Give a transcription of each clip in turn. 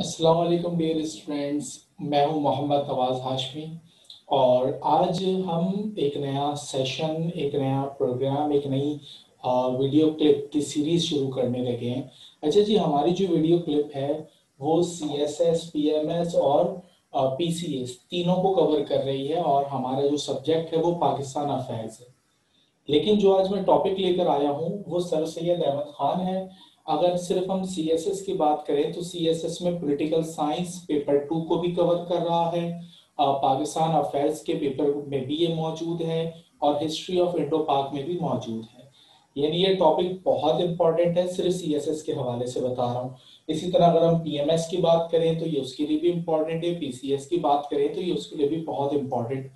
Aslam dear students मैं हूँ मोहम्मद नवाज़ हाशमी और आज हम एक नया सेशन एक नया प्रोग्राम एक नई वीडियो क्लिप की सीरीज़ शुरू करने लगे हैं। अच्छा जी, हमारी जो वीडियो क्लिप है, वो C S S P M S और पी सी एस तीनों को कवर कर रही है और हमारा जो सब्जेक्ट है, वो पाकिस्तान अफेयर्स है। लेकिन जो आज मैं टॉपिक लेकर आया हूँ, वो सर सैद अहमद खान है अगर सिर्फ़ हम सी एस एस की बात करें तो सी एस एस में पोलिटिकल साइंस पेपर टू को भी कवर कर रहा है। पाकिस्तान अफेयर्स के पेपर में भी ये मौजूद है और हिस्ट्री ऑफ़ इंडो पाक में भी मौजूद है। यानी ये टॉपिक बहुत इंपॉर्टेंट है, सिर्फ़ सी एस एस के हवाले से बता रहा हूँ। इसी तरह अगर हम पी एम एस की बात करें तो ये उसके लिए भी इम्पोर्टेंट है। पी सी एस की बात करें तो ये उसके लिए भी बहुत इम्पोर्टेंट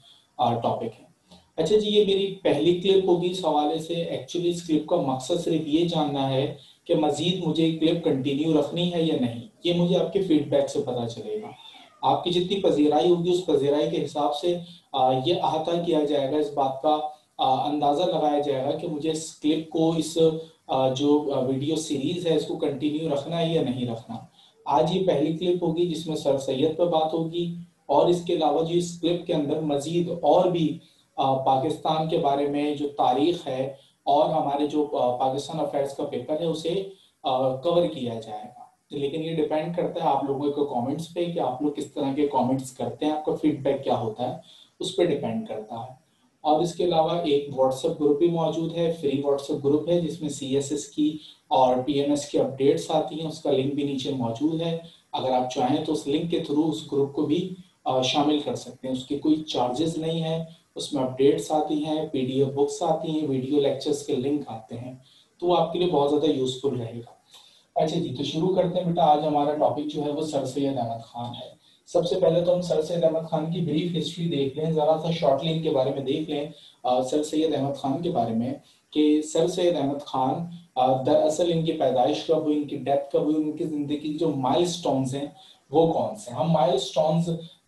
टॉपिक है। अच्छा जी, ये मेरी पहली क्लिप होगी इस हवाले से। एक्चुअली इस क्लिप का मकसद सिर्फ़ ये जानना है कि मजीद मुझे क्लिप कंटिन्यू रखनी है या नहीं, ये मुझे आपके फीडबैक से पता चलेगा। आपकी जितनी पजीराई होगी, उस पजीराई के हिसाब से ये अहता किया जाएगा, इस बात का अंदाज़ा लगाया जाएगा कि मुझे इस क्लिप को, इस जो वीडियो सीरीज़ है, इसको कंटिन्यू रखना है या नहीं रखना। आज ये पहली क्लिप होगी जिसमें सर सैयद पर बात होगी और इसके अलावा जो इस क्लिप के अंदर मजीद और भी पाकिस्तान के बारे में जो तारीख है और हमारे जो पाकिस्तान अफेयर्स का पेपर है, उसे कवर किया जाएगा। लेकिन ये डिपेंड करता है आप लोगों के कमेंट्स पे कि आप लोग किस तरह के कमेंट्स करते हैं, आपका फीडबैक क्या होता है, उस पर डिपेंड करता है। और इसके अलावा एक व्हाट्सएप ग्रुप भी मौजूद है फ्री व्हाट्सएप ग्रुप है, जिसमें CSS की और PMS की अपडेट्स आती हैं, उसका लिंक भी नीचे मौजूद है। अगर आप चाहें तो उस लिंक के थ्रू उस ग्रुप को भी शामिल कर सकते हैं, उसके कोई चार्जेस नहीं है। उसमें अपडेट्स आती हैं पीडीएफ बुक्स आती हैं वीडियो लेक्चर्स के लिंक आते हैं तो आपके लिए बहुत ज़्यादा यूजफुल रहेगा। अच्छा जी तो शुरू करते हैं बेटा। आज हमारा टॉपिक जो है वो सर सैयद अहमद खान है। सबसे पहले तो हम सर सैद अहमद खान की ब्रीफ हिस्ट्री देख लें, ज़रा सा शॉर्ट लिंक के बारे में देख लें सर सैद अहमद खान के बारे में, कि सर सैद अहमद खान दरअसल इनकी पैदाइश कब हुई, इनकी डेथ कब हुई उनकी ज़िंदगी जो माइल हैं, वो कौन से हम माइल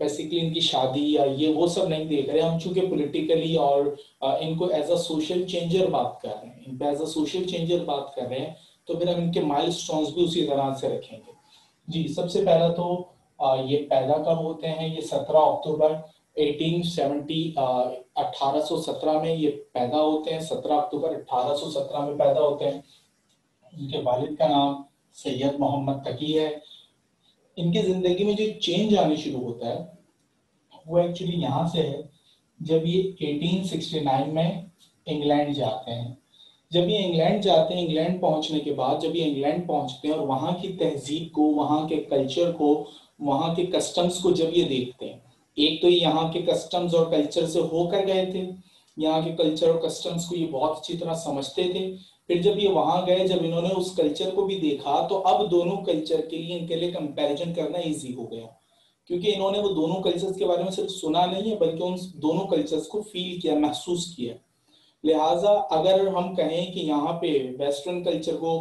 बेसिकली इनकी शादी या ये वो सब नहीं देख रहे। हम चूँकि पॉलिटिकली और इनको एज अ सोशल चेंजर बात कर रहे हैं in as a social changer बात कर रहे हैं तो फिर हम इनके माइल भी उसी तरह से रखेंगे। जी, सबसे पहला तो ये पैदा कब होते हैं? ये 17 अक्टूबर 1870 1817 में ये पैदा होते हैं। 17 अक्टूबर 1817 में पैदा होते हैं। इनके वालिद का नाम सैयद मोहम्मद तकी है। इनकी ज़िंदगी में जो चेंज आने शुरू होता है, वो एक्चुअली यहाँ से है, जब ये 1869 में इंग्लैंड जाते हैं। जब ये इंग्लैंड जाते हैं, इंग्लैंड पहुँचने के बाद जब ये इंग्लैंड पहुँचते हैं और वहाँ की तहजीब को, वहाँ के कल्चर को, वहाँ के कस्टम्स को जब ये देखते हैं, एक तो ये यहाँ के कस्टम्स और कल्चर से होकर गए थे। यहाँ के कल्चर और कस्टम्स को ये बहुत अच्छी तरह समझते थे। फिर जब ये वहाँ गए, जब इन्होंने उस कल्चर को भी देखा तो अब दोनों कल्चर के लिए इनके लिए कंपैरिजन करना इजी हो गया। क्योंकि इन्होंने वो दोनों कल्चर्स के बारे में सिर्फ़ सुना नहीं है, बल्कि उन दोनों कल्चर्स को फील किया, महसूस किया। लिहाजा अगर हम कहें कि यहाँ पे वेस्टर्न कल्चर को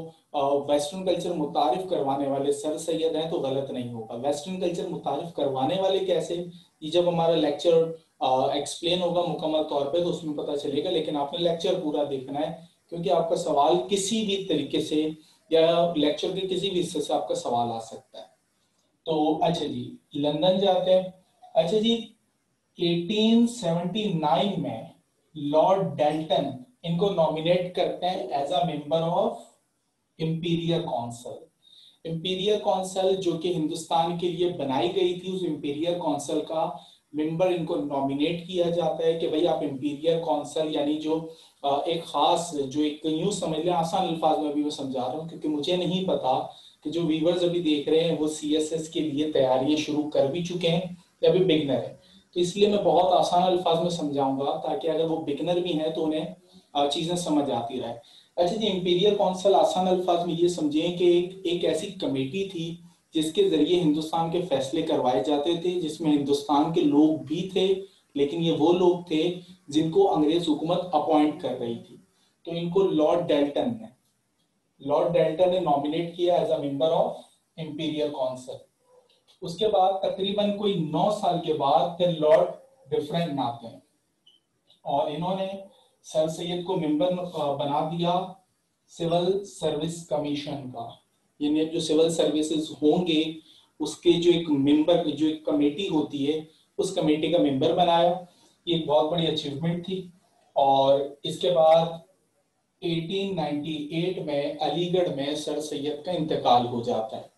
वेस्टर्न कल्चर मुतारिफ करवाने वाले सर सैयद हैं तो गलत नहीं होगा। वेस्टर्न कल्चर मुतारिफ करवाने वाले कैसे? ये जब हमारा लेक्चर एक्सप्लेन होगा मुकम्मल तौर पे तो उसमें पता चलेगा, लेकिन आपने लेक्चर पूरा देखना है। क्योंकि आपका सवाल किसी भी तरीके से या लेक्चर के किसी भी हिस्से से आपका सवाल आ सकता है। तो अच्छा जी, लंदन जाते हैं। अच्छा जी 1879 में लॉर्ड डेल्टन इनको नॉमिनेट करते हैं as a member of imperial council imperial council जो कि हिंदुस्तान के लिए बनाई गई थी, उस इंपीरियर काउंसिल का मेंबर इनको नॉमिनेट किया जाता है कि भाई आप इंपीरियर काउंसिल यानी जो एक खास जो एक यूँ समझ लें आसान अल्फाज में भी मैं समझा रहा हूँ क्योंकि मुझे नहीं पता कि जो व्यूवर्स अभी देख रहे हैं वो सीएसएस के लिए तैयारियाँ शुरू कर भी चुके हैं या अभी बिगनर है। तो इसलिए मैं बहुत आसान अल्फाज में समझाऊँगा ताकि अगर वो बिगनर भी हैं तो उन्हें चीज़ें समझ आती रहे। अच्छा जी इंपीरियल काउंसिल आसान अल्फाज में ये समझें कि एक, एक ऐसी कमेटी थी जिसके ज़रिए हिंदुस्तान के फैसले करवाए जाते थे जिसमें हिंदुस्तान के लोग भी थे लेकिन ये वो लोग थे जिनको अंग्रेज़ हुकूमत अपॉइंट कर रही थी। तो इनको लॉर्ड डेल्टन ने लॉर्ड डेल्टन ने नॉमिनेट किया as a member of imperial council उसके बाद तकरीबन कोई नौ साल के बाद फिर लॉर्ड डिफरेंट आते हैं और इन्होंने सर सैयद को मेंबर बना दिया सिविल सर्विस कमीशन का। यानी जो सिविल सर्विसेज़ होंगे, उसके जो एक मेंबर जो एक कमेटी होती है उस कमेटी का मेंबर बनाया। ये एक बहुत बड़ी अचीवमेंट थी और इसके बाद 1898 में अलीगढ़ में सर सैयद का इंतकाल हो जाता है।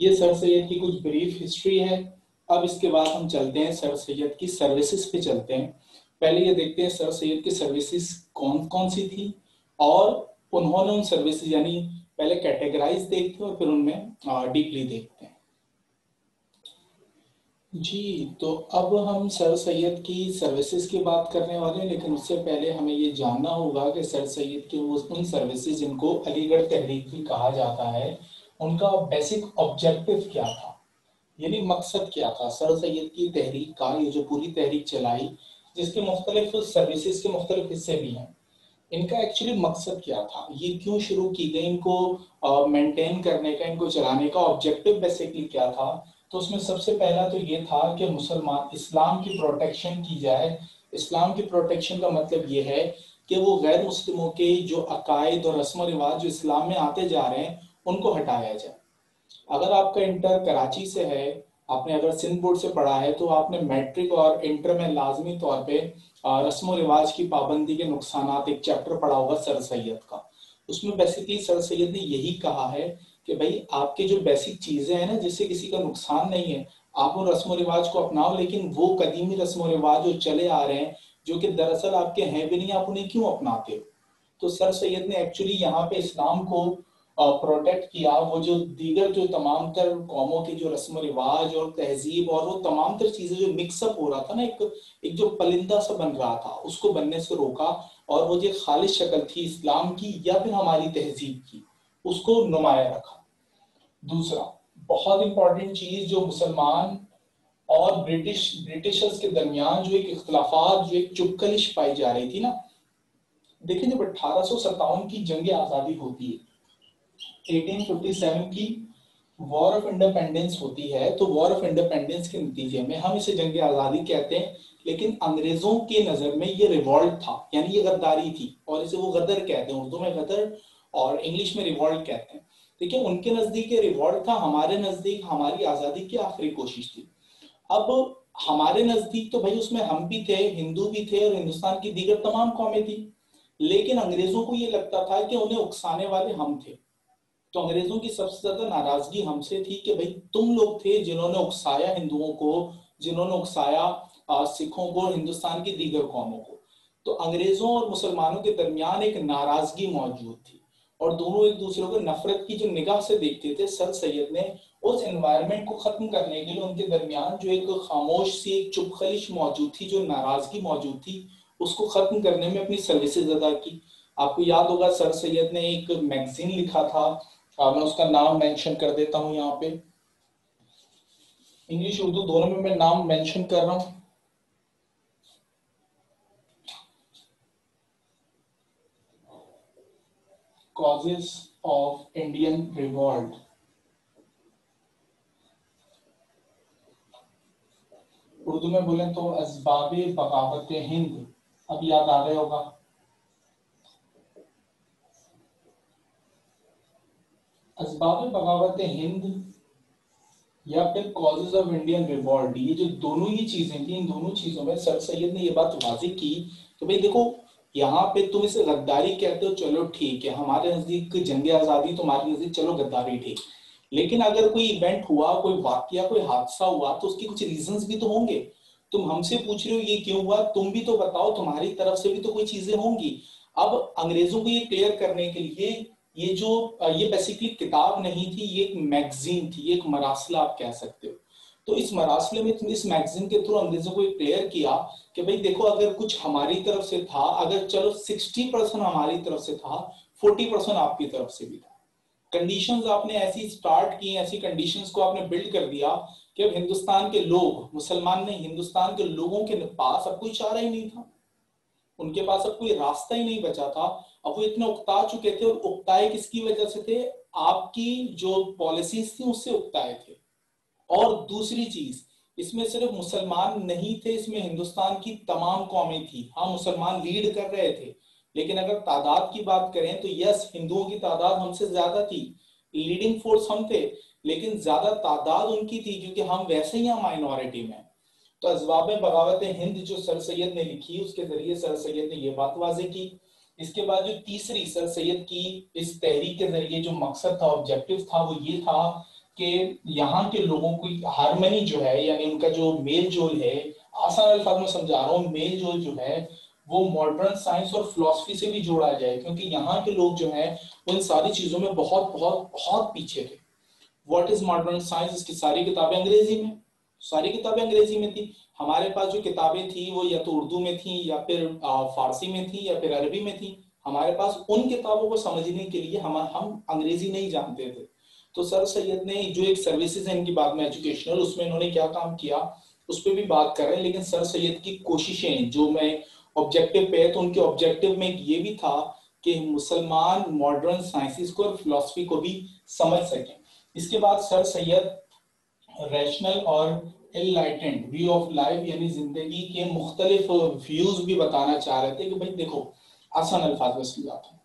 ये सर सैयद की कुछ ब्रीफ हिस्ट्री है। अब इसके बाद हम चलते हैं सर सैयद की सर्विसेज़ पे चलते हैं। पहले ये देखते हैं सर सैयद की सर्विसेज़ कौन कौन सी थी और उन्होंने उन सर्विसेज़ यानी पहले कैटेगराइज देखते और फिर उनमें डीपली देखते जी तो अब हम सर सैयद की सर्विसेज़ की बात करने वाले हैं, लेकिन उससे पहले हमें ये जानना होगा कि सर सैयद की वो उन सर्विसेज़ जिनको अलीगढ़ तहरीक भी कहा जाता है, उनका बेसिक ऑब्जेक्टिव क्या था? यानी मकसद क्या था? सर सैयद की तहरीक का, ये जो पूरी तहरीक चलाई, जिसके मुख्तलिफ़ सर्विसेज़ के मुख्तलिफ़ हिस्से भी हैं, इनका एक्चुअली मकसद क्या था? ये क्यों शुरू की गई? इनको मेंटेन करने का, इनको चलाने का ऑब्जेक्टिव बेसिकली क्या था? तो उसमें सबसे पहला तो ये था कि मुसलमान, इस्लाम की प्रोटेक्शन की जाए। इस्लाम की प्रोटेक्शन का मतलब ये है कि वो गैर मुस्लिमों के जो अकायद और रस्म रिवाज जो इस्लाम में आते जा रहे हैं, उनको हटाया जाए। अगर आपका इंटर कराची से है, आपने अगर सिंध बोर्ड से पढ़ा है तो आपने मैट्रिक और इंटर में लाजमी तौर पे रस्म रिवाज की पाबंदी के नुकसान एक चैप्टर पढ़ा होगा, सर सैयद का। उसमें बेसिकली सर सैयद ने यही कहा है कि भाई आपके जो बेसिक चीज़ें हैं ना, जिससे किसी का नुकसान नहीं है, आप वो रस्म रिवाज को अपनाओ, लेकिन वो कदीमी रस्म रिवाज जो चले आ रहे हैं, जो कि दरअसल आपके हैं भी नहीं, आप उन्हें क्यों अपनाते हो? तो सर सैयद ने एक्चुअली यहाँ पे इस्लाम को प्रोटेक्ट किया, वो जो दीगर जो तमाम तर कौमों के जो रस्म रिवाज और तहजीब और वो तमाम तर चीज़ें जो मिक्सअप हो रहा था ना, एक एक जो पलिंदा सा बन रहा था, उसको बनने से रोका और वो जो खालिश शक्ल थी इस्लाम की या फिर हमारी तहजीब की, उसको नुमाया रखा। दूसरा, बहुत इंपॉर्टेंट चीज़ जो मुसलमान और ब्रिटिश ब्रिटिशर्स के दरमियान जो एक इख्तलाफात, जो एक चुपकलिश पाई जा रही थी ना, देखिए जब अठारह की जंग आज़ादी होती है 1857 की वॉर ऑफ़ इंडिपेंडेंस होती है तो वॉर ऑफ़ इंडिपेंडेंस के नतीजे में हम इसे जंग आज़ादी कहते हैं, लेकिन अंग्रेज़ों के नज़र में ये रिवॉल्ट था, यानी ये गद्दारी थी, और इसे वो गदर कहते हैं, उर्दू में गदर और इंग्लिश में रिवॉल्ट कहते हैं। देखिए, उनके नज़दीक ये रिवॉल्ट था, हमारे नज़दीक हमारी आज़ादी की आखिरी कोशिश थी। अब हमारे नज़दीक तो भाई उसमें हम भी थे, हिंदू भी थे और हिंदुस्तान की दीगर तमाम कौमें थी। लेकिन अंग्रेज़ों को ये लगता था कि उन्हें उकसाने वाले हम थे। तो अंग्रेज़ों की सबसे ज़्यादा नाराज़गी हमसे थी कि भाई तुम लोग थे जिन्होंने उकसाया हिंदुओं को, जिन्होंने उकसाया सिखों को हिंदुस्तान की दीगर कौमों को। तो अंग्रेज़ों और मुसलमानों के दरमियान एक नाराज़गी मौजूद थी। और दोनों एक दूसरे को नफरत की जो निगाह से देखते थे सर सैयद ने उस एनवायरनमेंट को खत्म करने के लिए उनके दरमियान जो एक खामोश सी एक चुपखलिश मौजूद थी जो नाराज़गी मौजूद थी उसको खत्म करने में अपनी सर्विसेज़ अदा की। आपको याद होगा सर सैयद ने एक मैगजीन लिखा था। आ, मैं उसका नाम मेंशन कर देता हूँ यहाँ पे। इंग्लिश उर्दू दोनों में मैं नाम मेंशन कर रहा हूँ। Causes of Indian revolt. Urdu में बोले तो असबाब बगावत हिंद अब याद आ गया होगा असबाब बगावत हिंद या फिर कॉजेज ऑफ़ इंडियन रिवॉल्ट ये जो दोनों ही चीज़ें थी, इन दोनों चीज़ों में सर सैयद ने ये बात वाजी की तो भाई देखो यहाँ पे तुम इसे गद्दारी कहते हो, चलो ठीक है। हमारे नज़दीक जंग आज़ादी, तुम्हारे नज़दीक चलो गद्दारी, ठीक। लेकिन अगर कोई इवेंट हुआ, कोई वाक्य, कोई हादसा हुआ तो उसके कुछ रीजंस भी तो होंगे। तुम हमसे पूछ रहे हो, ये क्यों हुआ? तुम भी तो बताओ, तुम्हारी तरफ़ से भी तो कोई चीज़ें होंगी। अब अंग्रेज़ों को ये क्लियर करने के लिए, ये जो, ये बेसिकली किताब नहीं थी, ये एक मैगजीन थी, ये एक मरासला आप कह सकते हो। तो इस मरासले में इस मैगजीन के थ्रू अंग्रेज़ों को क्लियर किया कि भाई देखो, अगर कुछ हमारी तरफ़ से था, अगर चलो सिक्सटी परसेंट हमारी तरफ़ से था फोर्टी परसेंट आपकी तरफ़ से भी था। कंडीशंस आपने ऐसी स्टार्ट की, ऐसी कंडीशंस को आपने बिल्ड कर दिया कि अब हिंदुस्तान के लोग, मुसलमान नहीं, हिंदुस्तान के लोगों के पास अब कोई चारा ही नहीं था। उनके पास अब कोई रास्ता ही नहीं बचा था। अब वो इतने उकता चुके थे और उकताए किसकी वजह से थे? आपकी जो पॉलिसीज़ थी, उससे उकताए थे। और दूसरी चीज़, इसमें सिर्फ़ मुसलमान नहीं थे, इसमें हिंदुस्तान की तमाम कौमें थी। हाँ मुसलमान लीड कर रहे थे, लेकिन अगर तादाद की बात करें तो यस हिंदुओं की तादाद हमसे ज़्यादा थी लीडिंग फोर्स हम थे, लेकिन ज़्यादा तादाद उनकी थी क्योंकि हम वैसे ही माइनॉरिटी में तो अजवाब बगावत हिंद जो सर सैयद ने लिखी, उसके ज़रिए सर सैयद ने यह बात वाजे की। इसके बाद जो तीसरी सर सैयद की इस तहरीक के ज़रिए जो मकसद था ऑब्जेक्टिव था, वो ये था कि, यहाँ के लोगों की हारमनी जो है, यानी उनका जो मेल जोल है, आसान अल्फाज में समझा रहा हूँ मेल जोल जो है, वो मॉडर्न साइंस और फिलोसफी से भी जोड़ा जाए, क्योंकि यहाँ के लोग जो है, उन सारी चीज़ों में बहुत बहुत बहुत पीछे थे। व्हाट इज़ मॉडर्न साइंस इसकी सारी किताबें अंग्रेज़ी में। सारी किताबें अंग्रेज़ी में थी। हमारे पास जो किताबें थी, वो या तो उर्दू में थी, या फिर फारसी में थी, या फिर अरबी में थी। हमारे पास उन किताबों को समझने के लिए हम हम अंग्रेज़ी नहीं जानते थे। तो सर सैयद ने जो एक सर्विसेज़ है इनकी बात में एजुकेशनल उसमें इन्होंने क्या काम किया, उस पर भी बात कर रहे हैं, लेकिन सर सैयद की कोशिशें, जो मैं ऑब्जेक्टिव पे तो उनके ऑब्जेक्टिव में ये भी था कि मुसलमान मॉडर्न साइंसिस को और फिलोसफी को भी समझ सकें। इसके बाद सर सैयद रैशनल और इनलाइटेंड व्यू ऑफ़ लाइफ यानी ज़िंदगी के मुख्तलिफ़ व्यूज़ भी बताना चाह रहे थे कि भाई देखो, आसान अल्फाज में समझाता हूँ।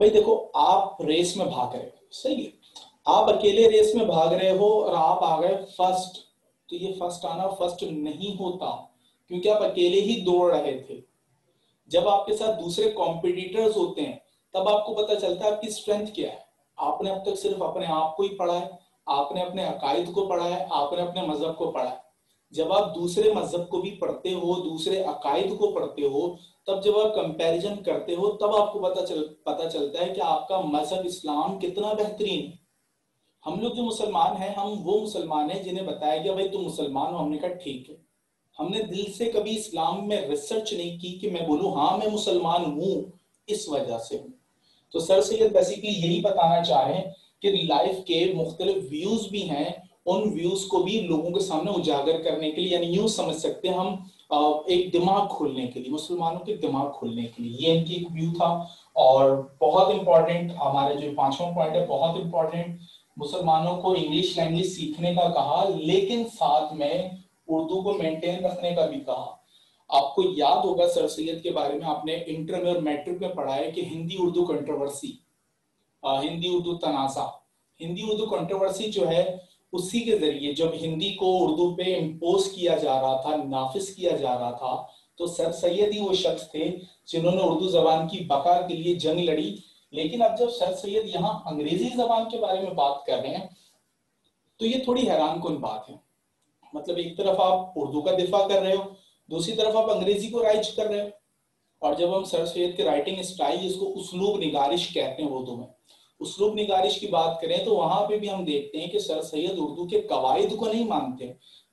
भाई देखो, आप रेस में भाग रहे हो, सही है। आप अकेले रेस में भाग रहे हो और आप आ गए फ़र्स्ट तो ये फ़र्स्ट आना फ़र्स्ट नहीं होता, क्योंकि आप अकेले ही दौड़ रहे थे। जब आपके साथ दूसरे कॉम्पिटिटर्स होते हैं, तब आपको पता चलता है आपकी स्ट्रेंथ क्या है। आपने अब तक सिर्फ़ अपने आप को ही पढ़ा है, आपने अपने अकायद को पढ़ा है, आपने अपने मज़हब को पढ़ा है। जब आप दूसरे मज़हब को भी पढ़ते हो, दूसरे अकायद को पढ़ते हो, तब जब आप कंपैरिजन करते हो, तब आपको पता चल, पता चलता है कि आपका मज़हब इस्लाम कितना बेहतरीन है। हम लोग जो मुसलमान हैं, हम वो मुसलमान हैं जिन्हें बताया गया, भाई, तुम मुसलमान हो। हमने कहा, ठीक है। हमने दिल से कभी इस्लाम में रिसर्च नहीं की कि मैं बोलूँ हाँ मैं मुसलमान हूँ। इस वजह से। हूँ तो सर सैयद बेसिकली यही बताना चाह कि लाइफ के मुख्तलिफ़ व्यूज़ भी हैं, उन व्यूज़ को भी लोगों के सामने उजागर करने के लिए, यानी यूँ समझ सकते हैं हम एक दिमाग खोलने के लिए, मुसलमानों के दिमाग खोलने के लिए। ये इनकी एक व्यू था और बहुत इंपॉर्टेंट हमारे जो पांचवा पॉइंट है, बहुत इंपॉर्टेंट मुसलमानों को इंग्लिश लैंग्वेज सीखने का कहा, लेकिन साथ में उर्दू को मेंटेन रखने का भी कहा। आपको याद होगा सर सैयद के बारे में आपने इंटर में और मैट्रिक में पढ़ा है कि हिंदी उर्दू कंट्रोवर्सी हिंदी उर्दू तनासा। हिंदी उर्दू कंट्रोवर्सी जो है, उसी के ज़रिए जब हिंदी को उर्दू पे इम्पोज किया जा रहा था नाफिज किया जा रहा था तो सर सैयद ही वो शख्स थे जिन्होंने उर्दू जबान की बका के लिए जंग लड़ी। लेकिन अब जब सर सैयद यहाँ अंग्रेज़ी जबान के बारे में बात कर रहे हैं तो ये थोड़ी हैरान कन बात है। मतलब एक तरफ़ आप उर्दू का दिफा कर रहे हो, दूसरी तरफ़ आप अंग्रेज़ी को राइज कर रहे हो, और जब हम सर सैयद के राइटिंग स्टाइल इसको उसलूब निगारिश कहते हैं उर्दू में। उसलूब निगारिश की बात करें तो वहाँ पे भी हम देखते हैं कि सर सैयद उर्दू के कवायद को नहीं मानते,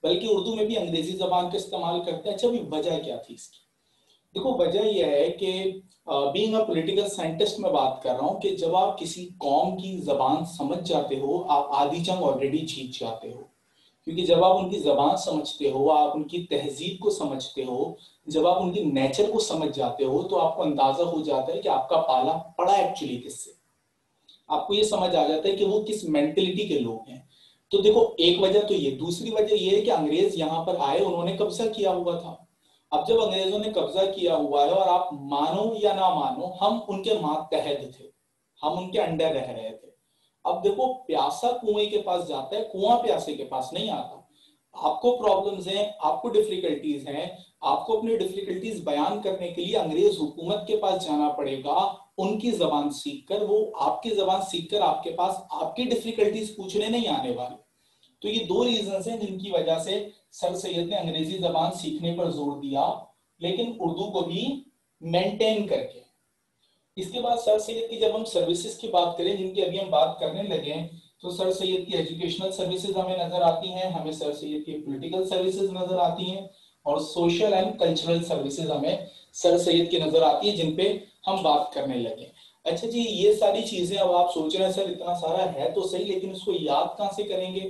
बल्कि उर्दू में भी अंग्रेज़ी जबान का इस्तेमाल करते हैं। अच्छा भी वजह क्या थी इसकी? देखो, वजह यह है कि बीइंग अ पॉलिटिकल साइंटिस्ट में बात कर रहा हूँ कि जब आप किसी कौम की जबान समझ जाते हो, आप आधी जंग ऑलरेडी जीत जाते हो। क्योंकि जब आप उनकी जबान समझते हो, आप उनकी तहजीब को समझते हो, जब आप उनकी नेचर को समझ जाते हो तो आपको अंदाज़ा हो जाता है कि आपका पाला पड़ा एक्चुअली किससे। आपको ये समझ आ जाता है कि वो किस मेंटेलिटी के लोग हैं। तो देखो, एक वजह तो ये, दूसरी वजह ये है कि अंग्रेज़ यहाँ पर आए, उन्होंने कब्जा किया हुआ था। अब जब अंग्रेज़ों ने कब्जा किया हुआ है और आप मानो या ना मानो, हम उनके मातहत थे। हम उनके अंडर रह रहे थे। अब देखो, प्यासा कुएँ के पास जाता है, कुआँ प्यासे के पास नहीं आता। आपको प्रॉब्लम्स हैं, आपको डिफिकल्टीज हैं, आपको अपनी डिफिकल्टीज बयान करने के लिए अंग्रेज़ हुकूमत के पास जाना पड़ेगा। उनकी जबान सीखकर, वो आपकी जबान सीखकर आपके पास आपकी डिफिकल्टीज पूछने नहीं आने वाले। तो ये दो रीजन हैं जिनकी वजह से सर सैयद ने अंग्रेज़ी जबान सीखने पर ज़ोर दिया, लेकिन उर्दू को भी मेंटेन करके। इसके बाद सर सैयद की जब हम सर्विसेज़ की बात करें, जिनकी अभी हम बात करने लगे तो सर सैयद की एजुकेशनल सर्विसेज़ हमें नज़र आती हैं, हमें सर सैयद की पॉलिटिकल सर्विसेज़ नज़र आती हैं, और सोशल एंड कल्चरल सर्विसेज़ हमें सर सैयद की नज़र आती है जिनपे हम बात करने लगे। अच्छा जी, ये सारी चीज़ें अब आप सोच रहे हैं, सर इतना सारा है तो सही, लेकिन उसको याद कहाँ से करेंगे?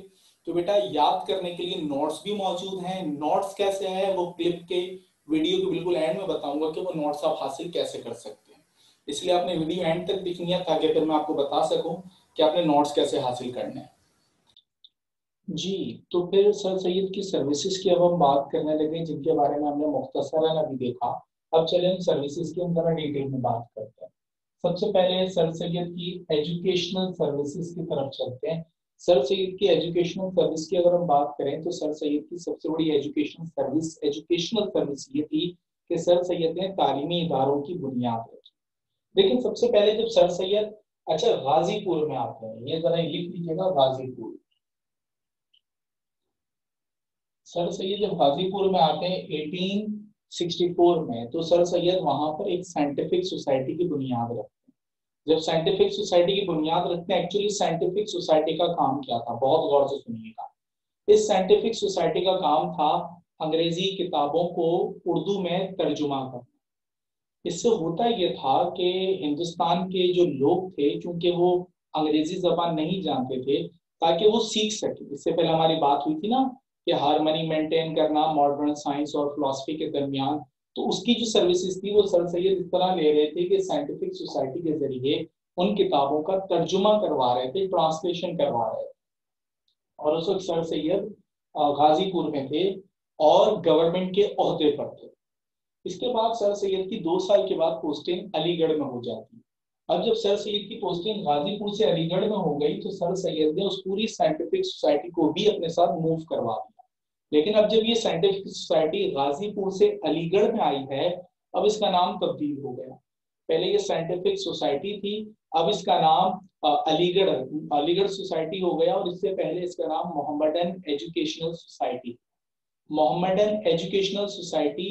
तो बेटा, याद करने के लिए नोट्स भी मौजूद हैं। नोट्स कैसे है, वो क्लिप के वीडियो के बिल्कुल एंड में बताऊँगा कि वो नोट्स आप हासिल कैसे कर सकते हैं। इसलिए आपने वीडियो एंड तक देखनी है, ताकि फिर मैं आपको बता सकूँ कि आपने नोट्स कैसे हासिल करने हैं। जी तो फिर सर सैयद की सर्विसेज़ की अब हम बात करने लगे, जिनके बारे में हमने मुख्तसरन अभी देखा। अब चले हम सर्विसेज़ की जरा डिटेल में बात करते हैं। सबसे पहले सर सैयद की एजुकेशनल सर्विसेज़ की तरफ़ चलते हैं। सर सैयद की एजुकेशनल सर्विस की अगर हम बात करें तो सर सैयद की सबसे बड़ी एजुकेशनल सर्विस एजुकेशनल सर्विस ये थी कि सर सैयद ने तालीमी इदारों की बुनियाद रखी। लेकिन सबसे पहले जब सर सैयद अच्छा गाजीपुर में आते हैं ये जरा लिख लीजिएगा गाजीपुर। सर सैयद जब गाजीपुर में आते हैं 1864 में तो सर सैयद वहाँ पर एक साइंटिफिक सोसाइटी की बुनियाद रखते जब साइंटिफिक सोसाइटी की बुनियाद रखते हैं एक्चुअली साइंटिफिक सोसाइटी का काम क्या था? बहुत गौर से सुनिएगा। इस साइंटिफिक सोसाइटी का काम था अंग्रेज़ी किताबों को उर्दू में तर्जुमा करना। इससे होता यह था कि हिंदुस्तान के जो लोग थे क्योंकि वो अंग्रेज़ी जबान नहीं जानते थे, ताकि वो सीख सके। इससे पहले हमारी बात हुई थी ना कि हारमोनी मेंटेन करना मॉडर्न साइंस और फिलोसफी के दरमियान तो उसकी जो सर्विसेज़ थी, वो सर सैयद इस तरह ले रहे थे कि साइंटिफिक सोसाइटी के ज़रिए उन किताबों का तर्जुमा करवा रहे थे ट्रांसलेशन करवा रहे थे। और उस वक्त सर सैयद गाजीपुर में थे और गवर्नमेंट के अहदे पर थे। इसके बाद सर सैयद की दो साल के बाद पोस्टिंग अलीगढ़ में हो जाती। अब जब सर सैयद की पोस्टिंग गाजीपुर से अलीगढ़ में हो गई तो सर सैयद ने उस पूरी साइंटिफिक सोसाइटी को भी अपने साथ मूव करवा दिया लेकिन अब जब ये साइंटिफिक सोसाइटी गाजीपुर से अलीगढ़ में आई है, अब इसका नाम तब्दील हो गया। पहले ये साइंटिफिक सोसाइटी थी, अब इसका नाम अलीगढ़ अलीगढ़ सोसाइटी हो गया और इससे पहले इसका नाम Mohammedan educational society Mohammedan educational society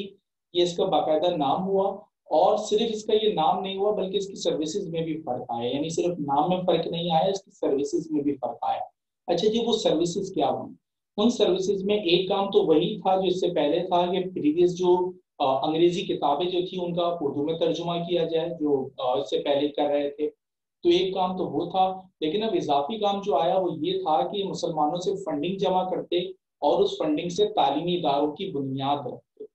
ये इसका बाकायदा नाम हुआ और सिर्फ़ इसका ये नाम नहीं हुआ, बल्कि इसकी सर्विसेज़ में भी फ़र्क आया। यानी सिर्फ़ नाम में फ़र्क नहीं आया, इसकी सर्विसेज़ में भी फ़र्क आया। अच्छा जी, वो सर्विसेज़ क्या हुई? उन सर्विसेज़ में एक काम तो वही था जो इससे पहले था कि प्रीवियस जो अंग्रेज़ी किताबें जो थी उनका उर्दू में तर्जुमा किया जाए, जो इससे पहले कर रहे थे। तो एक काम तो वो था, लेकिन अब इजाफी काम जो आया वो ये था कि मुसलमानों से फंडिंग जमा करते और उस फंडिंग से तालीमी इदारों की बुनियाद रखते।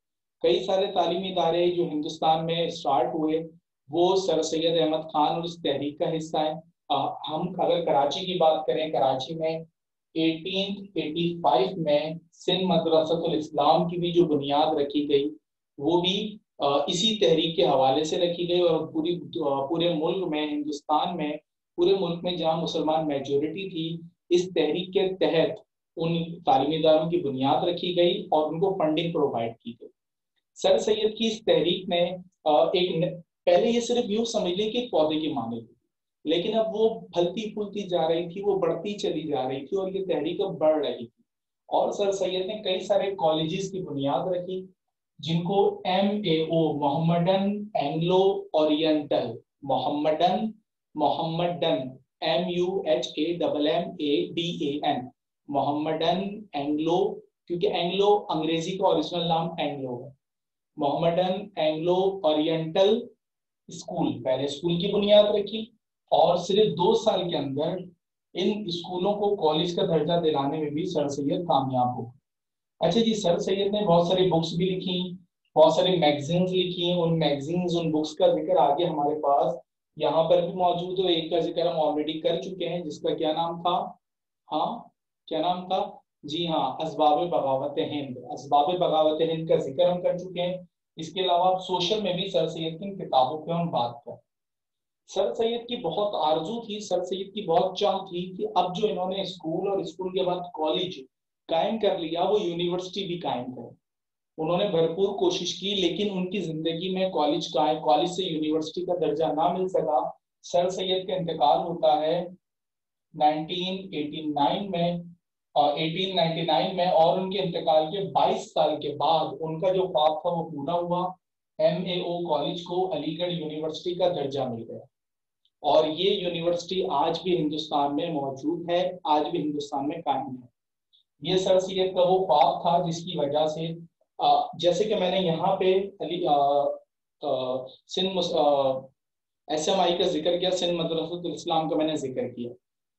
कई सारे तालीमी इदारे जो हिंदुस्तान में स्टार्ट हुए, वो सर सैद अहमद खान और इस तहरीक का हिस्सा है। हम अगर कराची की बात करें, कराची में 1885 में सिंध मदरसतुल इस्लाम की भी जो बुनियाद रखी गई, वो भी इसी तहरीक के हवाले से रखी गई और पूरी पूरे मुल्क में, हिंदुस्तान में, पूरे मुल्क में जहाँ मुसलमान मेजोरिटी थी, इस तहरीक के तहत उन तालीमी इदारों की बुनियाद रखी गई और उनको फंडिंग प्रोवाइड की गई। सर सैयद की इस तहरीक में एक पहले ये सिर्फ़ यूँ समझ लें कि पौधे की माने। लेकिन अब वो फलती फूलती जा रही थी, वो बढ़ती चली जा रही थी और ये तहरीक अब बढ़ रही थी। और सर सैयद ने कई सारे कॉलेजेस की बुनियाद रखी, जिनको M A O Mohammedan Anglo oriental, Mohammedan Mohammedan M U H A double M A D A N Mohammedan Anglo, क्योंकि एंग्लो अंग्रेज़ी का ओरिजिनल नाम एंग्लो है। मोहम्मदन एंग्लो ओरिएंटल स्कूल, पहले स्कूल की बुनियाद रखी और सिर्फ़ दो साल के अंदर इन स्कूलों को कॉलेज का दर्जा दिलाने में भी सर सैयद कामयाब हो अच्छा जी, सर सैयद ने बहुत सारी बुक्स भी लिखी, बहुत सारी मैगजीन्स लिखी उन मैगजीन्स उन बुक्स का ज़िक्र आगे हमारे पास यहाँ पर भी मौजूद हो। एक का ज़िक्र हम ऑलरेडी कर चुके हैं, जिसका क्या नाम था? हाँ क्या नाम था? जी हाँ असबाब बगावत हिंद। असबाब बगावत हिंद का ज़िक्र हम कर चुके हैं। इसके अलावा सोशल में भी सर सैयद की किताबों पे हम बात करें। सर सैयद की बहुत आरज़ू थी सर सैयद की बहुत चाह थी कि अब जो इन्होंने स्कूल और स्कूल के बाद कॉलेज कायम कर लिया वो यूनिवर्सिटी भी कायम करें। उन्होंने भरपूर कोशिश की लेकिन उनकी ज़िंदगी में कॉलेज का कॉलेज से यूनिवर्सिटी का दर्जा ना मिल सका। सर सैयद का इंतकाल होता है 1989 में uh, 1899 में और उनके इंतकाल के 22 साल के बाद उनका जो ख्वाब था वो पूरा हुआ। एम कॉलेज को अलीगढ़ यूनिवर्सिटी का दर्जा मिल गया। और ये यूनिवर्सिटी आज भी हिंदुस्तान में मौजूद है, आज भी हिंदुस्तान में कायम है। ये सर सैयद का वो ख्वाब था जिसकी वजह से जैसे कि मैंने यहाँ पे Ali Sindh S M I का ज़िक्र किया, सिंध मदरसत इस्लाम का मैंने ज़िक्र किया।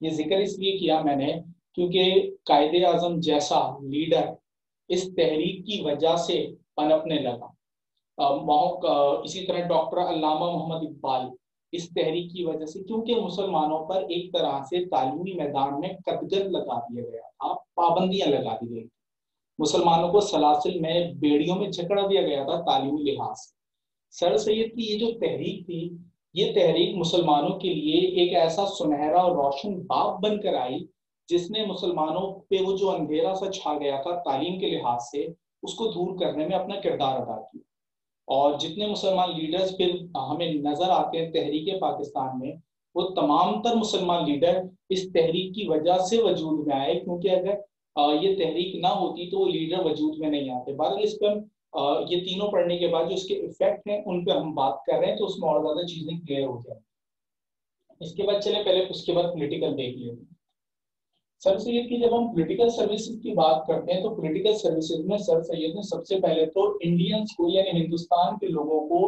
ये ज़िक्र इसलिए किया मैंने क्योंकि कायद आज़म जैसा लीडर इस तहरीक की वजह से पनपने लगा। इसी तरह डॉक्टर अलामा मोहम्मद इकबाल इस तहरीक की वजह से, क्योंकि मुसलमानों पर एक तरह से तालीमी मैदान में कदगत लगा दिया गया था, पाबंदियाँ लगा दी गई मुसलमानों को सलासिल में बेड़ियों में झकड़ा दिया गया था तालीमी लिहाज से। सर सैद की ये जो तहरीक थी, ये तहरीक मुसलमानों के लिए एक ऐसा सुनहरा और रोशन बाप बनकर आई जिसने मुसलमानों पे वो जो अंधेरा सा छा गया था तालीम के लिहाज से, उसको दूर करने में अपना किरदार अदा किया। और जितने मुसलमान लीडर्स फिर हमें नज़र आते हैं तहरीक पाकिस्तान में, वो तमाम तर मुसलमान लीडर इस तहरीक की वजह से वजूद में आए, क्योंकि अगर ये तहरीक ना होती तो वो लीडर वजूद में नहीं आते। बहरहाल इस पर ये तीनों पढ़ने के बाद जो इसके इफ़ेक्ट हैं, उन पर हम बात कर रहे हैं तो उसमें और ज़्यादा चीज़ें क्लियर हो जाए इसके बाद चले, पहले उसके बाद पोलिटिकल देख लेते हैं। सर सैयद की जब हम पॉलिटिकल सर्विसेज़ की बात करते हैं तो पॉलिटिकल सर्विसेज़ में सर सैयद ने सबसे पहले तो इंडियंस को यानी हिंदुस्तान के लोगों को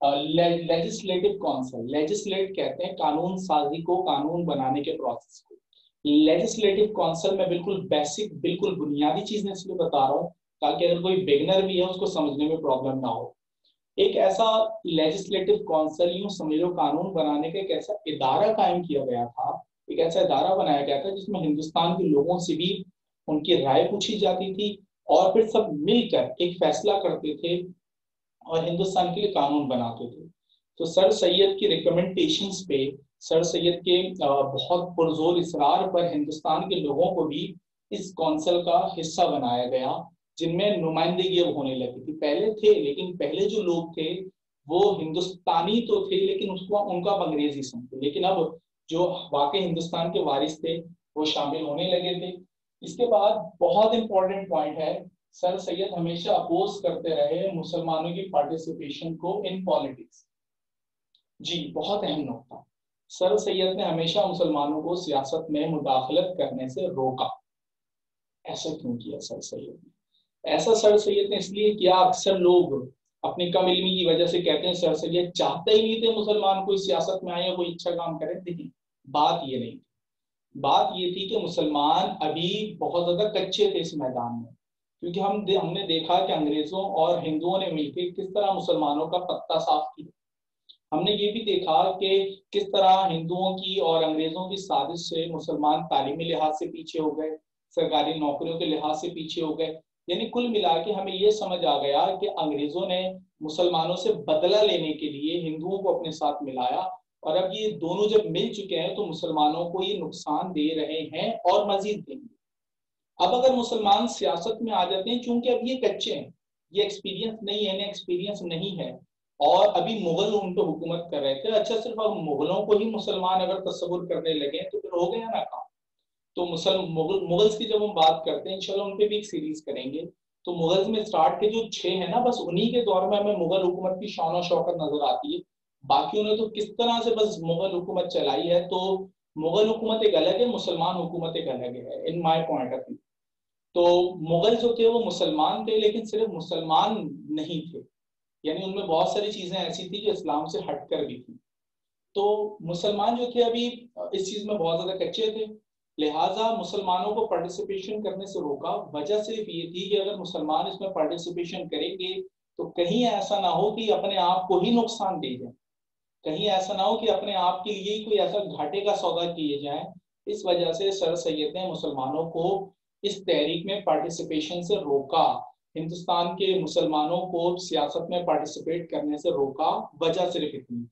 लेजिस्लेटिव काउंसिल लेजिस्लेट कहते हैं कानून साजी को कानून बनाने के प्रोसेस को। लेजिस्लेटिव काउंसिल में बिल्कुल बेसिक बिल्कुल बुनियादी चीज़ मैं इसलिए बता रहा हूँ, ताकि अगर कोई बिगनर भी है, उसको समझने में प्रॉब्लम ना हो। एक ऐसा लेजिस्लेटिव काउंसिल यूँ समझ लो कानून बनाने का एक ऐसा इदारा कायम किया गया था एक ऐसा इदारा बनाया गया था जिसमें हिंदुस्तान के लोगों से भी उनकी राय पूछी जाती थी और फिर सब मिलकर एक फैसला करते थे और हिंदुस्तान के लिए कानून बनाते थे। तो सर सैयद की रिकमेंडेशन पे, सर सैयद के बहुत पुरजोर इसरार पर हिंदुस्तान के लोगों को भी इस कौंसिल का हिस्सा बनाया गया, जिनमें नुमाइंदगी अब होने लगी थी। पहले थे, लेकिन पहले जो लोग थे, वो हिंदुस्तानी तो थे, लेकिन उसको उनका अंग्रेज़ी समझते। लेकिन अब जो वाकई हिंदुस्तान के वारिस थे, वो शामिल होने लगे थे। इसके बाद बहुत इंपॉर्टेंट पॉइंट है, सर सैयद हमेशा अपोज करते रहे मुसलमानों की पार्टिसिपेशन को इन पॉलिटिक्स जी, बहुत अहम नुकता सर सैयद ने हमेशा मुसलमानों को सियासत में मुदाखलत करने से रोका। ऐसा क्यों किया सर सैयद ने? ऐसा सर सैयद ने इसलिए किया, अक्सर लोग अपनी कम इलमी की वजह से कहते हैं सर सैयद चाहते ही नहीं थे मुसलमान कोई सियासत में आए कोई अच्छा काम करे। देखिए बात ये नहीं बात ये थी कि मुसलमान अभी बहुत ज़्यादा कच्चे थे इस मैदान में। क्योंकि हम दे, हमने देखा कि अंग्रेज़ों और हिंदुओं ने मिलकर किस तरह मुसलमानों का पत्ता साफ़ किया। हमने ये भी देखा कि किस तरह हिंदुओं की और अंग्रेज़ों की साजिश से मुसलमान तालीमी लिहाज से पीछे हो गए सरकारी नौकरियों के लिहाज से पीछे हो गए। यानी कुल मिला के हमें ये समझ आ गया कि अंग्रेज़ों ने मुसलमानों से बदला लेने के लिए हिंदुओं को अपने साथ मिलाया। और अब ये दोनों जब मिल चुके हैं तो मुसलमानों को ये नुकसान दे रहे हैं और मजीद देंगे अब अगर मुसलमान सियासत में आ जाते हैं, चूँकि अब ये कच्चे हैं, ये एक्सपीरियंस नहीं है ना एक्सपीरियंस नहीं है। और अभी मुगल उन पर हुकूमत कर रहे थे अच्छा सिर्फ़ अब मुगलों को ही मुसलमान अगर तस्वुर करने लगे तो फिर हो गया ना काम। तो मुसल, मुगल, मुगल्स की जब हम बात करते हैं, इंशाल्लाह उन पर भी एक सीरीज़ करेंगे। तो मुगल्स में स्टार्ट के जो छह है ना, बस उन्हीं के दौर में हमें मुगल हुकूमत की शान शौकत नज़र आती है। बाकी उन्हें तो किस तरह से बस मुगल हुकूमत चलाई है तो मुगल हुकूमत एक अलग है, मुसलमान हुकूमत एक अलग है in my point of view तो मुगल जो थे, वो मुसलमान थे, लेकिन सिर्फ़ मुसलमान नहीं थे। यानी उनमें बहुत सारी चीज़ें ऐसी थी जो इस्लाम से हटकर भी थी। तो मुसलमान जो थे अभी, इस चीज़ में बहुत ज़्यादा कच्चे थे। लिहाजा मुसलमानों को पार्टिसिपेशन करने से रोका। वजह सिर्फ़ ये थी कि अगर मुसलमान इसमें पार्टिसिपेशन करेंगे तो कहीं ऐसा ना हो कि अपने आप को ही नुकसान दे जाए। कहीं ऐसा ना हो कि अपने आप के लिए कोई ऐसा घाटे का सौदा किए जाए। इस वजह से सर सैद ने मुसलमानों को इस तहरीक में पार्टिसिपेशन से रोका। हिंदुस्तान के मुसलमानों को सियासत में पार्टिसिपेट करने से रोका। वजह सिर्फ़ इतनी।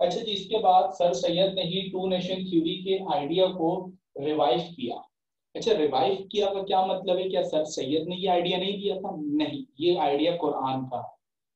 अच्छा जी, इसके बाद सर सैयद ने ही टू नेशन थ्योरी के आइडिया को रिवाइव किया। अच्छा रिवाइव किया का क्या मतलब है? क्या सर सैयद ने ये आइडिया नहीं दिया था? नहीं, ये आइडिया कुरान का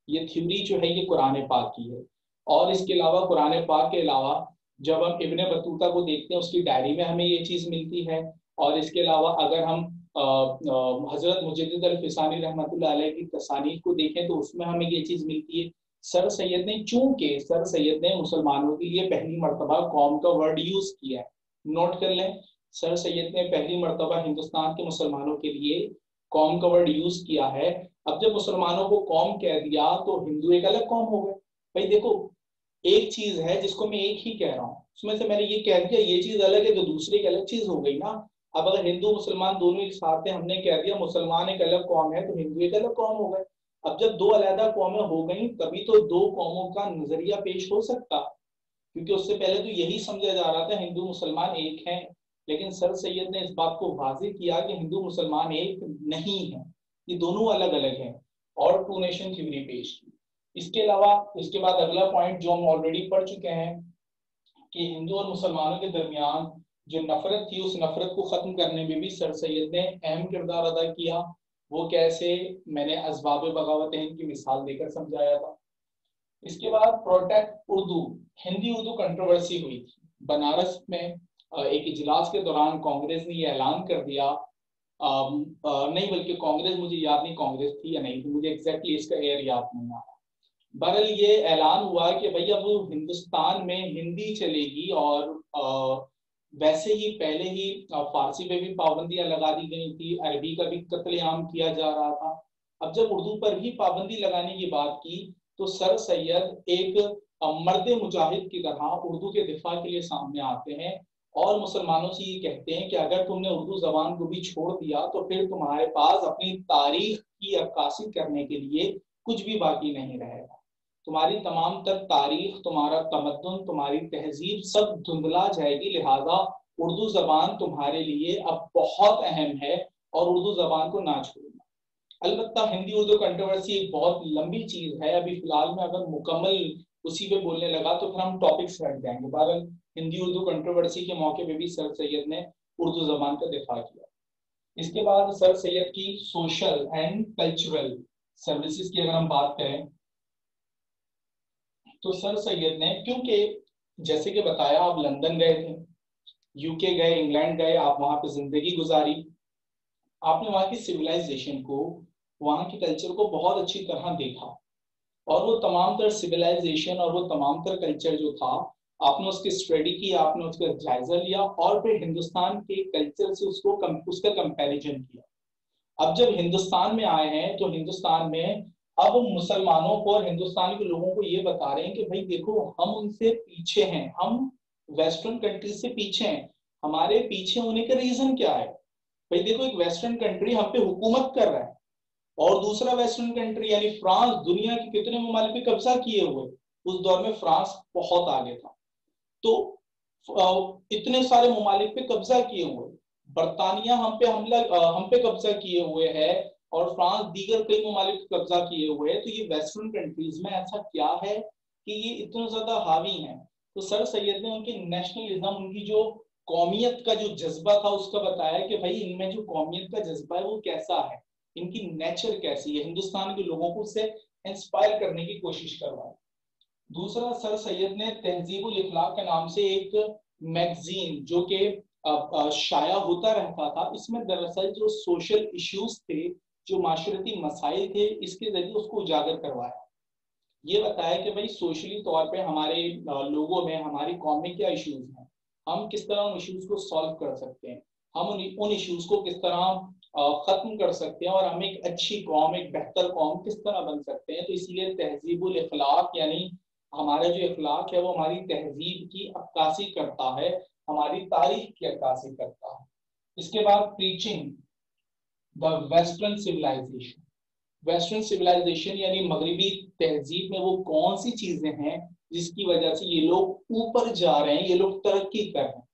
ये थ्योरी जो है, ये कुरान पाक की है। और इसके अलावा कुरान पाक के अलावा जब हम इब्ने बतूता को देखते हैं, उसकी डायरी में हमें ये चीज़ मिलती है। और इसके अलावा अगर हम हज़रत मुजद अलफिसानी रहमत की तसानी को देखें तो उसमें हमें ये चीज़ मिलती है, सर सैयद ने चूँकि सर सैयद ने मुसलमानों के लिए पहली मरतबा कौम का वर्ड यूज़ किया है। नोट कर लें, सर सैयद ने पहली मरतबा हिंदुस्तान के मुसलमानों के लिए कौम का वर्ड यूज़ किया है। अब जब मुसलमानों को कौम कह दिया तो हिंदू एक अलग कौम हो गए। भाई देखो, एक चीज़ है जिसको मैं एक ही कह रहा हूँ। उसमें से मैंने ये कह दिया, ये चीज़ अलग है तो दूसरी एक अलग चीज़ हो गई ना। अब अगर हिंदू, मुसलमान दोनों एक साथ हैं, हमने कह दिया मुसलमान एक अलग कौम है तो हिंदू एक अलग कौम हो गए। अब जब दो अलहदा कौमें हो गई, तभी तो दो कौमों का नज़रिया पेश हो सकता। क्योंकि उससे पहले तो यही समझा जा रहा था, हिंदू मुसलमान एक हैं, लेकिन सर सैयद ने इस बात को वाजे किया कि हिंदू मुसलमान एक नहीं है, ये दोनों अलग अलग हैं, और टू नेशन थ्योरी पेश की। इसके अलावा, इसके बाद अगला पॉइंट जो हम ऑलरेडी पढ़ चुके हैं, कि हिंदू और मुसलमानों के दरमियान जो नफरत थी, उस नफरत को खत्म करने में भी सर सैयद ने अहम किरदार अदा किया। वो कैसे, मैंने असबाब बगावत की मिसाल देकर समझाया था। इसके बाद प्रोटेक्ट उर्दू। हिंदी उर्दू कंट्रोवर्सी हुई बनारस में एक इजलास के दौरान कांग्रेस ने यह ऐलान कर दिया। आ, नहीं बल्कि कांग्रेस मुझे याद नहीं कांग्रेस थी या नहीं मुझे एग्जैक्टली इसका एयर याद नहीं आ रहा। बहरल ये ऐलान हुआ कि भाई अब हिंदुस्तान में हिंदी चलेगी और आ, वैसे ही पहले ही फारसी पे भी पाबंदियाँ लगा दी गई थी। अरबी का भी कत्लेआम किया जा रहा था। अब जब उर्दू पर भी पाबंदी लगाने की बात की तो सर सैयद एक मर्द मुजाहिद की तरह उर्दू के दिफा के लिए सामने आते हैं और मुसलमानों से ये कहते हैं कि अगर तुमने उर्दू जबान को भी छोड़ दिया तो फिर तुम्हारे पास अपनी तारीख की अक्कासी करने के लिए कुछ भी बाकी नहीं रहेगा। तुम्हारी तमाम तर तारीख, तुम्हारा तमदन तुम्हारी तहजीब सब धुंधला जाएगी, लिहाजा उर्दू जबान तुम्हारे लिए अब बहुत अहम है और उर्दू जबान को ना छोड़ना अलबत्ता हिंदी उर्दू कंट्रोवर्सी एक बहुत लंबी चीज़ है। अभी फ़िलहाल में अगर मुकम्मल उसी पे बोलने लगा तो फिर हम टॉपिक से हट जाएँगे बहरल हिंदी उर्दू कंट्रोवर्सी के मौके पे भी सर सैयद ने उर्दू जबान का दिफा किया। इसके बाद सर सैयद की सोशल एंड कल्चरल सर्विसेज़ की अगर हम बात करें तो सर सैयद ने, क्योंकि जैसे कि बताया, आप लंदन गए थे यूके गए इंग्लैंड गए, आप वहाँ पे ज़िंदगी गुजारी। आपने वहाँ की सिविलाइजेशन को वहाँ के कल्चर को बहुत अच्छी तरह देखा। और वो तमाम तर सिविलाइजेशन और वो तमाम तर कल्चर जो था आपने उसकी स्टडी की आपने उसका जायजा लिया और फिर हिंदुस्तान के कल्चर से उसको कम, उसका कंपैरिजन किया। अब जब हिंदुस्तान में आए हैं तो हिंदुस्तान में अब मुसलमानों को और हिंदुस्तान के लोगों को ये बता रहे हैं कि भाई देखो हम उनसे पीछे हैं हम वेस्टर्न कंट्री से पीछे हैं। हमारे पीछे होने का रीजन क्या है? भाई देखो, एक वेस्टर्न कंट्री हम पे हुकूमत कर रहा है। और दूसरा वेस्टर्न कंट्री यानी फ्रांस, दुनिया के कितने ममालिक पे कब्जा किए हुए, उस दौर में फ्रांस बहुत आगे था। तो इतने सारे ममालिक पे कब्जा किए हुए, बरतानिया हम पे हमला हम पे कब्जा किए हुए है, और फ्रांस दीगर कई ममालिक कब्जा किए हुए हैं तो ये वेस्टर्न कंट्रीज़ में ऐसा क्या है कि ये इतना ज़्यादा हावी हैं? तो सर सैयद ने उनकी नेशनलिज्म उनकी जो कौमियत का जो जज्बा था उसका बताया कि भाई इनमें जो कौमियत का जज्बा है वो कैसा है? इनकी नेचर कैसी है? हिंदुस्तान के लोगों को उससे इंस्पायर करने की कोशिश करवाई। दूसरा, सर सैयद ने तहजीब इखलाक के नाम से एक मैगजीन जो कि शाया होता रहता था, इसमें दरअसल जो सोशल इश्यूज़ थे, जो माशरती मसाइल थे, इसके ज़रिए उसको उजागर करवाया। ये बताया कि भाई सोशली तौर पे हमारे लोगों में, हमारी कौम में क्या इश्यूज़ हैं? हम किस तरह उन इश्यूज़ को सॉल्व कर सकते हैं? हम उन उन इश्यूज़ को किस तरह खत्म कर सकते हैं और हम एक अच्छी कौम, एक बेहतर कौम किस तरह बन सकते हैं? तो इसलिए तहजीबुल इखलाक, यानी हमारा जो इखलाक है, वो हमारी तहजीब की अक्कासी करता है, हमारी तारीख की अक्कासी करता है। इसके बाद preaching the western civilization western civilization यानी मगरबी तहजीब में वो कौन सी चीज़ें हैं जिसकी वजह से ये लोग ऊपर जा रहे हैं, ये लोग तरक्की कर रहे हैं।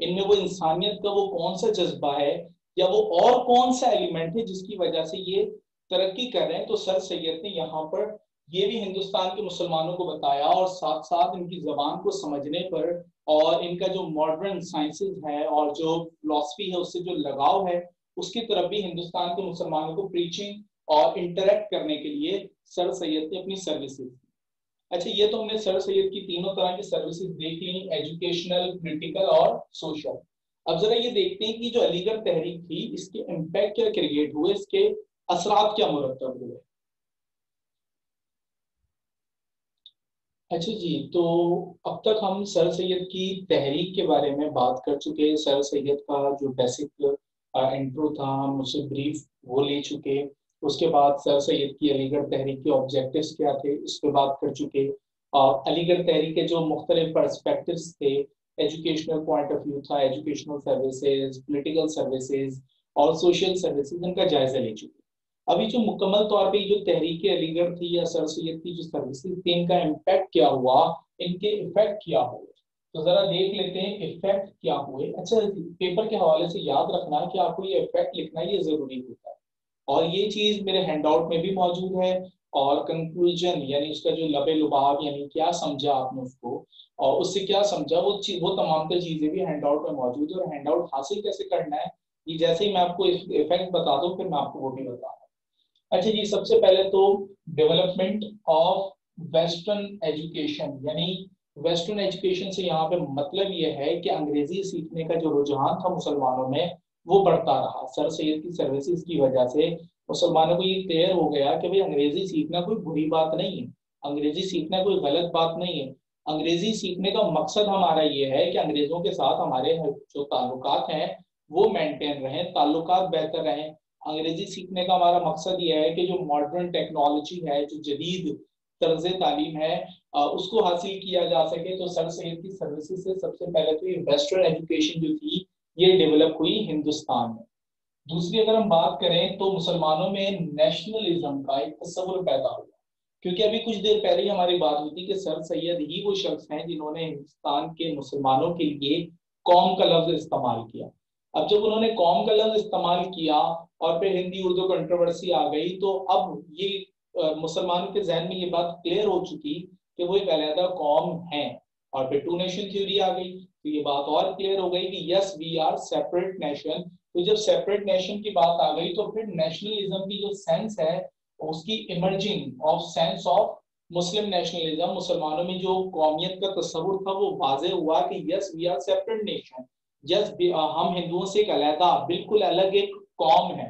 इनमें वो इंसानियत का वो कौन सा जज्बा है, या वो और कौन सा एलिमेंट है जिसकी वजह से ये तरक्की कर रहे हैं? तो सर सैयद ने यहाँ पर ये भी हिंदुस्तान के मुसलमानों को बताया और साथ साथ इनकी जबान को समझने पर और इनका जो मॉडर्न साइंसेज है और जो फिलोसफी है, उससे जो लगाव है, उसकी तरफ़ भी हिंदुस्तान के मुसलमानों को प्रीचिंग और इंटरेक्ट करने के लिए सर सैयद ने अपनी सर्विसेज़ अच्छा ये तो हमने सर सैयद की तीनों तरह की सर्विसेज़ देख ली एजुकेशनल क्रिटिकल और सोशल अब जरा ये देखते हैं कि जो अलीगढ़ तहरीक थी, इसके इम्पैक्ट क्या क्रिएट हुए, इसके असरात क्या मुरतब हुए? अच्छा जी तो अब तक हम सर सैयद की तहरीक के बारे में बात कर चुके हैं। सर सैयद का जो बेसिक इंट्रो था, हम उससे ब्रीफ वो ले चुके उसके बाद सर सैद की अलीगढ़ तहरीक के ऑब्जेक्टिव्स क्या थे इस पर बात कर चुके। और अलीगढ़ तहरीक के जो मुख्तलिफ़ परस्पेक्टिव थे एजुकेशनल पॉइंट ऑफ़ व्यू था एजुकेशनल सर्विसेज़ पोलिटिकल सर्विसेज़ और सोशल सर्विसेज़ इनका जायजा ले चुके। अभी जो मुकम्मल तौर पे जो तहरीक अलीगढ़ थी या सर सैद की जो सर्विसेज़ थी, इनका इम्पैक्ट क्या हुआ? इनके इफ़ेक्ट क्या हुए? तो जरा देख लेते हैं इफ़ेक्ट क्या हुए? अच्छा पेपर के हवाले से याद रखना कि आपको ये इफ़ेक्ट लिखना ये ज़रूरी होता है। और ये चीज़ मेरे हैंडआउट में भी मौजूद है और कंक्लूजन यानी उसका जो लबे लुबाव यानी क्या समझा आपने उसको, और उससे क्या समझा, वो चीज़ वो तमाम तर चीज़ें भी हैंड आउट में मौजूद है और हैंड आउट हासिल कैसे करना है, ये जैसे ही मैं आपको इफ़ेक्ट बता दूँ, फिर मैं आपको वो भी बता अच्छा जी, सबसे पहले तो डेवलपमेंट ऑफ़ वेस्टर्न एजुकेशन यानी वेस्टर्न एजुकेशन से यहाँ पे मतलब ये है कि अंग्रेज़ी सीखने का जो रुझान था मुसलमानों में वो बढ़ता रहा। सर सैद की सर्विसेज़ की वजह से मुसलमानों को ये क्लियर हो गया कि भाई अंग्रेज़ी सीखना कोई बुरी बात नहीं है। अंग्रेज़ी सीखना कोई गलत बात नहीं है। अंग्रेज़ी सीखने का मकसद हमारा ये है कि अंग्रेज़ों के साथ हमारे जो ताल्लुकात हैं, वो मेंटेन रहें, ताल्लुकात बेहतर रहें। अंग्रेज़ी सीखने का हमारा मकसद ये है कि जो मॉडर्न टेक्नोलॉजी है, जो जदीद तर्ज तालीम है उसको हासिल किया जा सके। तो सर सैद की सर्विसेज़ से सबसे पहले तो ये वेस्टर्न एजुकेशन जो थी ये डेवलप हुई हिंदुस्तान में। दूसरी अगर हम बात करें तो मुसलमानों में नेशनलिज्म का एक तस्वुर पैदा हुआ। क्योंकि अभी कुछ देर पहले ही हमारी बात हुई थी कि सर सैयद ही वो शख्स हैं जिन्होंने हिंदुस्तान के मुसलमानों के लिए कौम का लफ्ज इस्तेमाल किया। अब जब उन्होंने कौम का लफ्ज इस्तेमाल किया और फिर हिंदी उर्दू कंट्रोवर्सी आ गई तो अब ये मुसलमानों के जहन में ये बात क्लियर हो चुकी कि वो एक अलहदा कौम है। और फिर टू नेशन थ्योरी आ गई। तो ये बात और क्लियर हो गई कि yes we are separate nation तो जब सेपरेट नेशन की बात आ गई तो फिर नेशनलिज्म की जो सेंस है, उसकी emerging of sense of Muslim nationalism मुसलमानों में जो कौमियत का तस्वुर था, वो वाजे हुआ कि yes we are separate nation yes हम हिंदुओं से एक अलहदा, बिल्कुल अलग एक कौम है।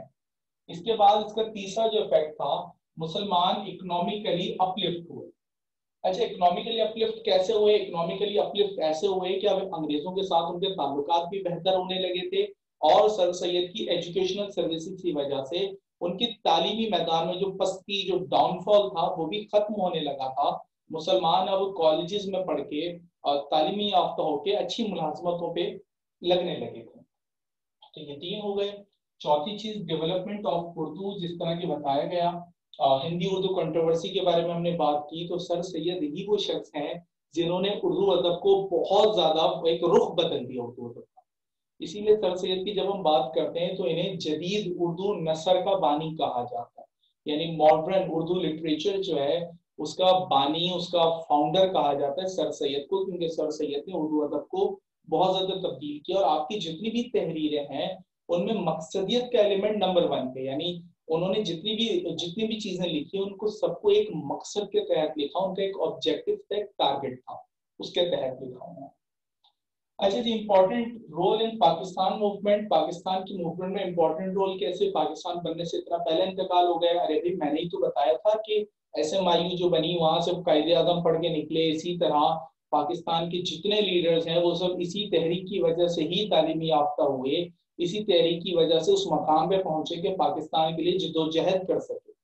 इसके बाद इसका तीसरा जो इफ़ेक्ट था, मुसलमान इकोनॉमिकली अपलिफ्ट हुए। अच्छा इकोनॉमिकली अपलिफ्ट कैसे हुए? इकोनॉमिकली अपलिफ्ट ऐसे हुए कि अब अंग्रेज़ों के साथ उनके ताल्लुकात भी बेहतर होने लगे थे और सर सैयद की एजुकेशनल सर्विसेज़ की वजह से उनकी तालीमी मैदान में जो पस्ती, जो डाउनफॉल था, वो भी खत्म होने लगा था। मुसलमान अब कॉलेजेस में पढ़ के और तालीमी याफ्ता होके, अच्छी मुलाजमतों पे लगने लगे थे। तो ये तीन हो गए। चौथी चीज़ डेवलपमेंट ऑफ़ उर्दू, जिस तरह की बताया गया हिंदी उर्दू कंट्रोवर्सी के बारे में हमने बात की तो सर सैयद ही वो शख्स हैं जिन्होंने उर्दू अदब को बहुत ज़्यादा एक रुख बदल दिया उर्दू अदब का। इसीलिए सर सैयद की जब हम बात करते हैं तो इन्हें जदीद उर्दू नसर का बानी कहा जाता है। यानी मॉडर्न उर्दू लिटरेचर जो है, उसका बानी, उसका फाउंडर कहा जाता है सर सैयद को, क्योंकि सर सैयद ने उर्दू अदब को बहुत ज़्यादा तब्दील किया और आपकी जितनी भी तहरीरें हैं, उनमें मकसदियत का एलिमेंट नंबर वन पे यानी उन्होंने जितनी भी जितनी भी चीज़ें लिखी, उनको सबको एक मकसद के तहत लिखा, उनका एक ऑब्जेक्टिव था एक टारगेट था, उसके तहत लिखा उन्होंने। अच्छा जी important role in Pakistan movement Pakistan की मूवमेंट में इंपॉर्टेंट रोल कैसे पाकिस्तान बनने से इतना पहले इंतकाल हो गया अरे भाई, मैंने ही तो बताया था कि एस एम जो बनी, वहाँ से कायदे आज़म पढ़ के निकले, इसी तरह पाकिस्तान के जितने लीडर्स हैं, वो सब इसी तहरीक की वजह से ही तालीमी याफ्ता हुए। इसी तहरीक की वजह से उस मकाम पे पहुँचे कि पाकिस्तान के लिए जद्दोजहद कर सके।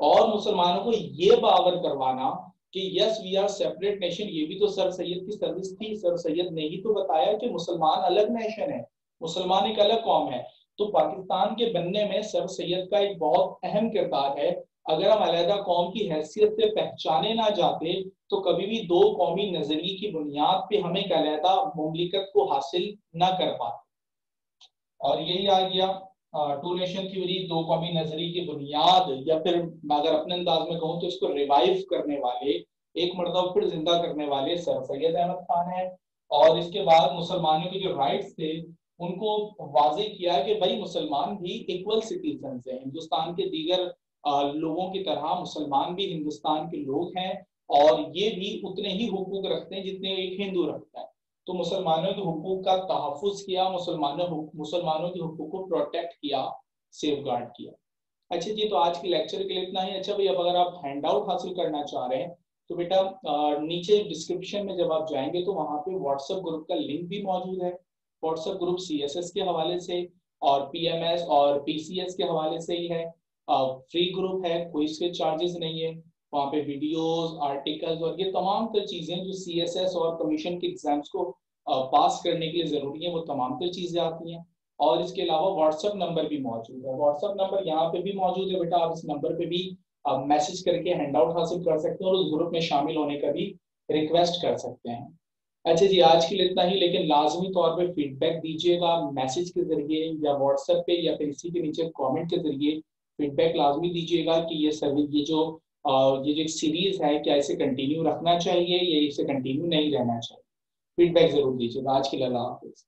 और मुसलमानों को ये बावर करवाना कि yes we are separate nation ये भी तो सर सैयद की सर्विस थी। सर सैयद ने ही तो बताया कि मुसलमान अलग नेशन है। मुसलमान एक अलग कौम है। तो पाकिस्तान के बनने में सर सैयद का एक बहुत अहम किरदार है। अगर हम अलहदा कौम की हैसियत से पहचाने ना जाते तो कभी भी दो कौमी नज़रिए की बुनियाद पे हमें एक अलहदा ममलिकत को हासिल ना कर पाते। और यही आ गया टू नेशन थ्योरी दो कौमी नज़रिए की बुनियाद, या फिर मैं अगर अपने अंदाज में कहूँ तो इसको रिवाइव करने वाले, एक मरतबा फिर ज़िंदा करने वाले सर सैयद अहमद खान है। और इसके बाद मुसलमानों के जो राइट्स थे, उनको वाजे किया कि भाई मुसलमान भी इक्वल सिटीजन है। हिंदुस्तान के दीगर लोगों की तरह मुसलमान भी हिंदुस्तान के लोग हैं और ये भी उतने ही हुकूक रखते हैं जितने एक हिंदू रखता है। तो मुसलमानों के हुकूक का तहफ़ किया, मुसलमानों मुसलमानों के हुकूक को प्रोटेक्ट किया सेफ़ गार्ड किया। अच्छा जी तो आज के लेक्चर के लिए इतना ही। अच्छा भाई अब अगर आप हैंड आउट हासिल करना चाह रहे हैं तो बेटा नीचे डिस्क्रिप्शन में जब आप जाएँगे तो वहाँ पे व्हाट्सएप ग्रुप का लिंक भी मौजूद है। व्हाट्सएप ग्रुप CSS के हवाले से और PMS और PCS के हवाले से ही है। फ्री ग्रुप है कोई इसके चार्जेस नहीं है, वहाँ पे वीडियोस आर्टिकल्स और ये तमाम तर चीज़ें जो सीएसएस और कमीशन के एग्ज़ाम्स को पास करने के लिए ज़रूरी है, वो तमाम तर चीज़ें आती हैं। और इसके अलावा व्हाट्सएप नंबर भी मौजूद है। व्हाट्सएप नंबर यहाँ पे भी मौजूद है बेटा, आप इस नंबर पे भी मैसेज करके हैंड आउट हासिल कर सकते हैं और उस ग्रुप में शामिल होने का भी रिक्वेस्ट कर सकते हैं। अच्छा जी, आज के लिए इतना ही, लेकिन लाजमी तौर पे फीडबैक दीजिएगा मैसेज के ज़रिए या व्हाट्सएप पे या फिर इसी के नीचे कमेंट के ज़रिए। फीडबैक लाजमी दीजिएगा कि ये सर्विस ये जो ये जो सीरीज़ है, क्या इसे कंटिन्यू रखना चाहिए या इसे कंटिन्यू नहीं रहना चाहिए? फीडबैक ज़रूर दीजिएगा। आज के लिए अल्लाह हाफिज़।